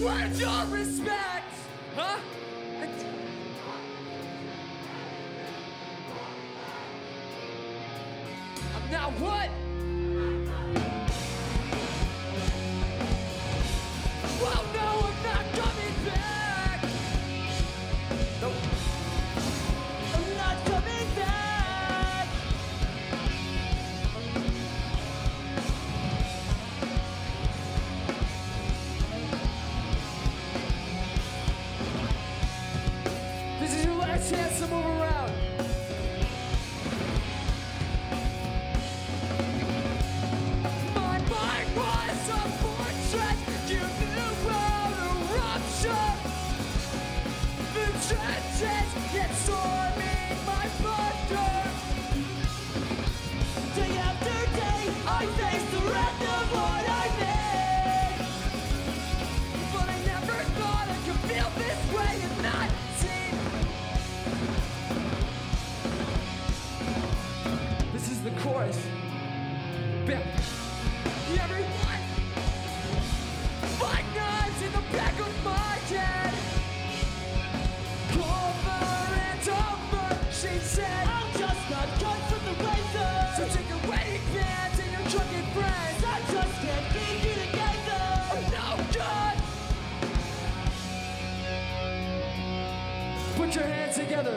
Where's your respect? Huh? I'm not what? Chance to move around. My mind was a fortress. You knew how to the trenches. Yet storming Chorus. Bam. Everyone, five knives in the back of my head. Over and over, she said, I'm just not cut from the razor. So take your wedding bands and your drunken friends. I just can't keep you together. I'm no good. Put your hands together.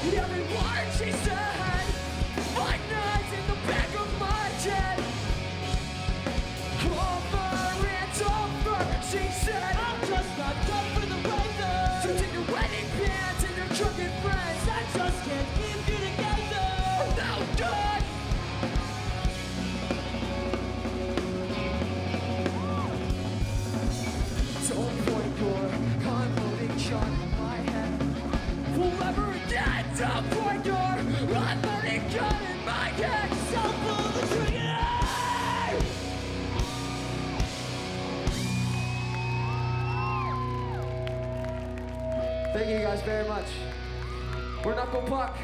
She said, in the back of my head. Over and over, she said, I'm just not for the. So take your wedding and your drunken friends. I just can't keep you Thank you guys very much. We're Knuckle Puck.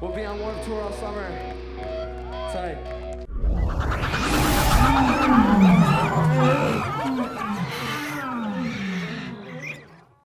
We'll be on Warped Tour all summer. Tight.